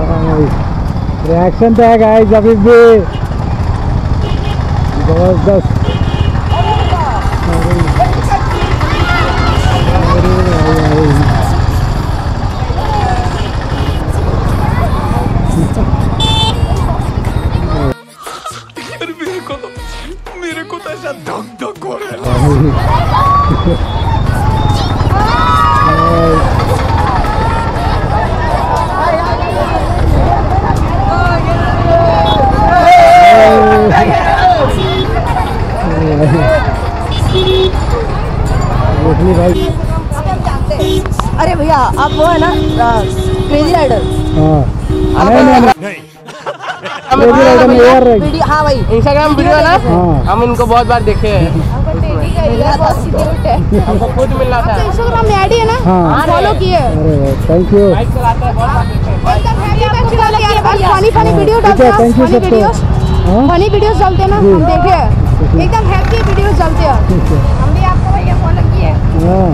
Reaction तो है guys अभी भी ज़बरदस्त यार मेरे को तो मेरे को तो ऐसा धक धक हो रहा है देखनी भाई अरे भैया आप वो है ना क्रेजी राइडर हाँ। वीडियो हाँ भाई। इंस्टाग्राम वीडियो है ना? हाँ। हम इनको बहुत बार देखे हैं। खुद मिलना था। इंस्टाग्राम में आईडी है ना? हाँ। फॉलो किए। थैंक यू बाइक चलाते हैं बहुत बार देखे हैं। फनी फनी वीडियो डालते हैं फनी वीडियोस हाँ। फनी वीडियोस डालते हैं ना हम देखे हैं। एकदम हैप्पी वीडियोस डालते हैं ठीक है हम भी आपको भैया फॉलो किए हाँ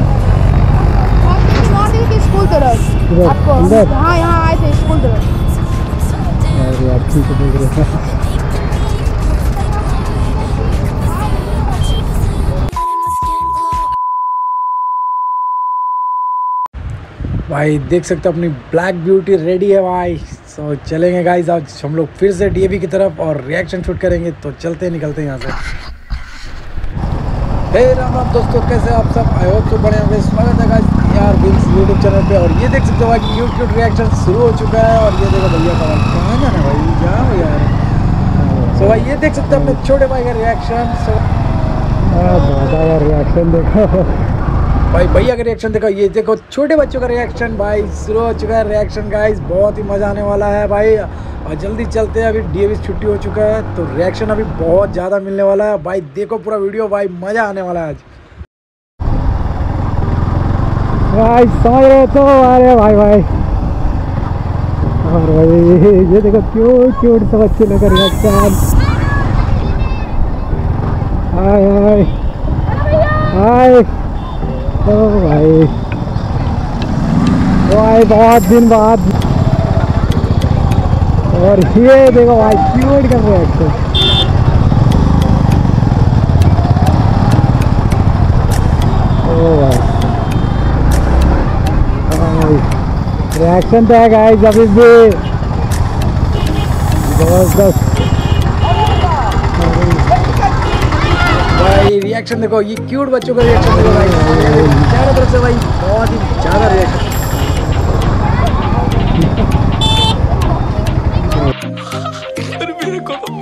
नौ दिन की स्कूल तरफ़ इधर, आपको अंदर? हाँ यहाँ आए थे स्कूल अरे यार ठीक है देख रहे हैं। भाई देख सकते हो अपनी ब्लैक ब्यूटी रेडी है भाई। सो so, चलेंगे गाइस आज हम लोग फिर से डीएवी की तरफ़ और रिएक्शन शूट करेंगे तो चलते निकलते हैं यहाँ से। हे राम राम दोस्तों कैसे आप सब? आई होप तो बड़े होंगे। स्वागत है गाइस यार विंग्स यूट्यूब चैनल पे और ये देख सकते हो भाई क्यूट क्यूट रिएक्शन शुरू हो चुका है और ये देखो भैया कहाँ जाना है भाई? जाओ यार। सो भाई ये देख सकते हो अपने छोटे भाई का रिएक्शन सो दादा रिएक्शन देखो। भाई भैया का रिएक्शन देखो ये देखो छोटे बच्चों का रिएक्शन भाई शुरू हो चुका है रिएक्शन गाइस बहुत ही मज़ा आने वाला है भाई। और जल्दी चलते हैं अभी डीएवी छुट्टी हो चुका है तो रिएक्शन अभी बहुत ज़्यादा मिलने वाला है। भाई देखो पूरा वीडियो भाई मज़ा आने वाला है आज। भाई समझ रहे तो अरे भाई भाई। और भाई, ये देखो क्यूट क्यूट से बच्चे लोग का रिएक्शन हाय हाय। हाय। ओ भाई। भाई, बहुत दिन बाद। और ये देखो भाई क्यूट कर रहे हैं ओ भाई रिएक्शन तो है गाइस अभी भी। ज़बरदस्त। भाई रिएक्शन देखो ये क्यूट बच्चों का रिएक्शन देखो भाई चारों तरफ़ से भाई बहुत ही ज़्यादा रिएक्शन मेरे को तो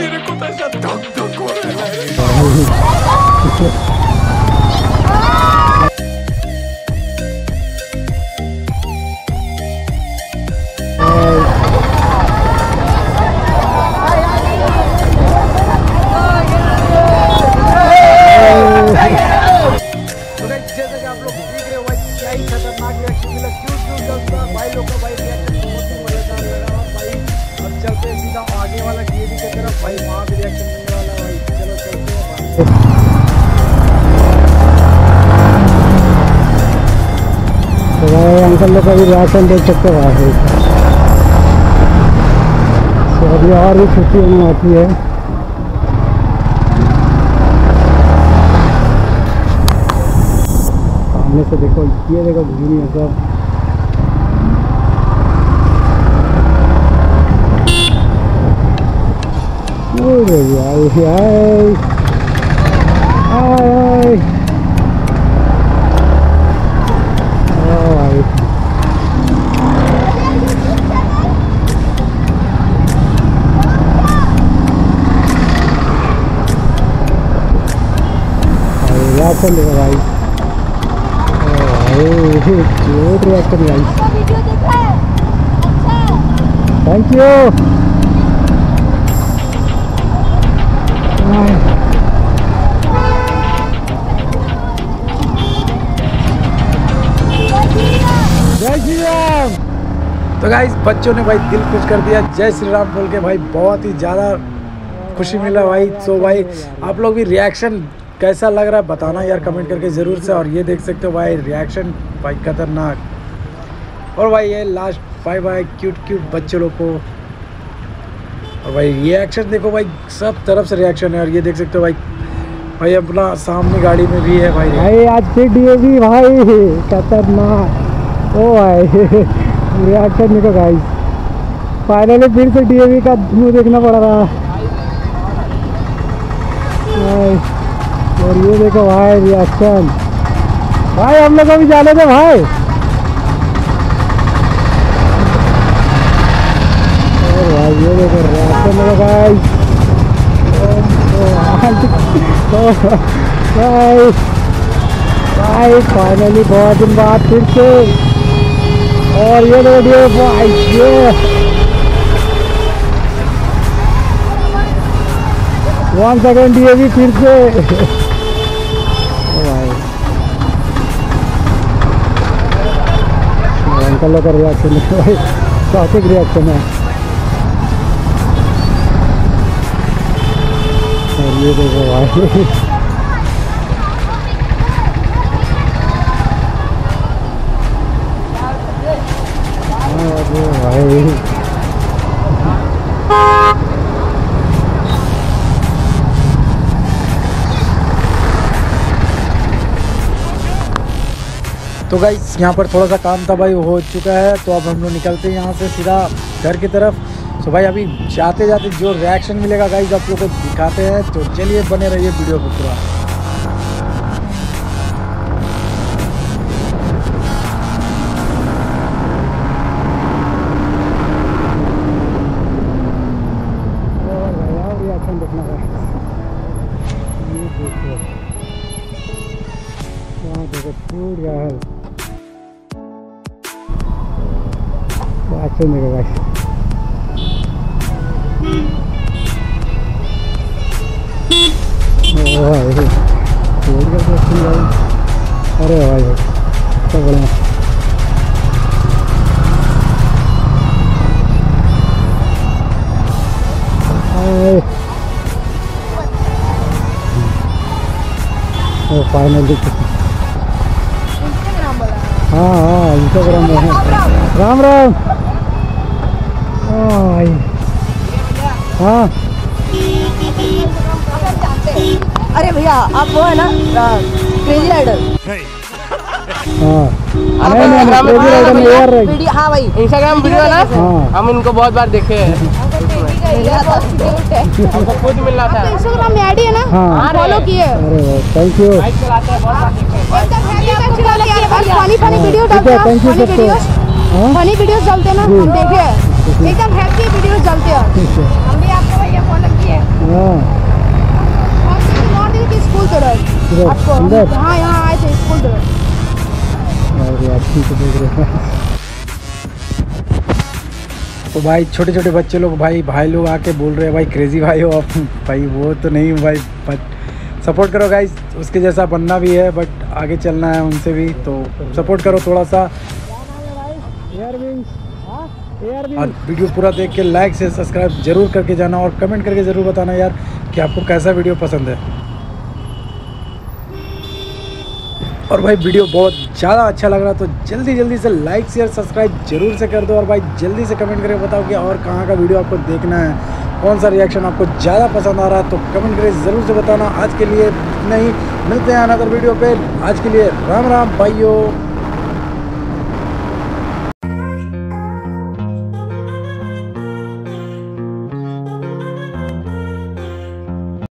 मेरे को तो ऐसा धक धक हो रहा है। भाई अंकल लोग का भी रिएक्शन देख सकते हो भाई तो अभी और भी छुट्टी होने आती है। सामने से देखो, ये देखो घूमी है सब। अरे यार यार आय ओ भाई रिएक्शन देखो भाई। क्यूट भाई वीडियो देखा है थैंक यू जय श्री राम। तो गाइस बच्चों ने भाई दिल खुश कर दिया। जय श्री राम बोल के भाई बहुत ही ज़्यादा खुशी मिला भाई। सो भाई आप लोग भी रिएक्शन कैसा लग रहा है? बताना यार कमेंट करके ज़रूर से, और ये देख सकते हो भाई रिएक्शन भाई खतरनाक। और भाई ये last bye bye cute cute बच्चे लोग को। और भाई रिएक्शन देखो भाई, सब तरफ़ से रिएक्शन है, और ये देख सकते हो भाई भाई अपना सामने गाड़ी में भी है भाई। भाई, आज फिर डीएवी भाई, खतरनाक। ओ भाई रिएक्शन देखो गाइस फाइनली फिर से डीएवी का मुँह देखना पड़ रहा। भाई और ये देखो भाई रिएक्शन भाई, हम लोग को भी जाने दे भाई। और भाई, ये देखो रिएक्शन देखो गाइस भाई। भाई फाइनली बहुत दिन बाद फिर से। और ये वीडियो भाई, ये। वन सेकेंड ये भी फिर से। लोग का रिएक्शन देखो भाई टॉपिक रिएक्शन है। और ये देखो भाई। भाई। तो गाइस यहाँ पर थोड़ा सा काम था भाई, हो चुका है तो अब हम लोग निकलते हैं यहाँ से सीधा घर की तरफ़। तो भाई, अभी जाते जाते जो रिएक्शन मिलेगा गाइस आप लोग को दिखाते हैं। तो चलिए, बने रहिए वीडियो को पूरा। भाई देखना है। रिएक्शन देखो भाई। अरे भाई क्या बोले फाइनली हाँ हाँ इंस्टाग्राम में है। राम राम। हाँ। अरे भैया आप वो है ना क्रेजी राइडर हाँ। नहीं नहीं नहीं क्रेजी राइडर में यार वीडियो हाँ भाई इंस्टाग्राम वीडियो ना हाँ। हम इनको बहुत बार देखे हैं। हमको खुद मिलना था इंस्टाग्राम में आईडी है ना हाँ फॉलो किए थैंक यू हैं हैं फनी फनी वीडियो ठीक है फनी वीडियोस हाँ फनी वीडियोस डालते हैं ना हम देखे एकदम हैप्पी वीडियोस डालते हैं हम भी आपको भैया फॉलो किए हाँ स्कूल तरफ़ आपको हाँ यहाँ आए थे स्कूल तरफ़ और रिएक्शन तो देख रहे हैं तो भाई छोटे छोटे बच्चे लोग भाई भाई लोग आके बोल रहे हैं भाई क्रेजी भाई हो आप। भाई वो तो नहीं हूँ भाई बट सपोर्ट करो गाइस उसके जैसा बनना भी है बट आगे चलना है उनसे भी तो सपोर्ट करो थोड़ा सा एयर और वीडियो पूरा देख के लाइक से सब्सक्राइब ज़रूर करके जाना और कमेंट करके ज़रूर बताना यार कि आपको कैसा वीडियो पसंद है। और भाई वीडियो बहुत ज़्यादा अच्छा लग रहा तो जल्दी जल्दी से लाइक शेयर सब्सक्राइब ज़रूर से कर दो और भाई जल्दी से कमेंट करके बताओ कि और कहाँ का वीडियो आपको देखना है, कौन सा रिएक्शन आपको ज़्यादा पसंद आ रहा है तो कमेंट करके ज़रूर से बताना। आज के लिए नहीं मिलते हैं अनदर वीडियो पे। आज के लिए राम राम भाइयों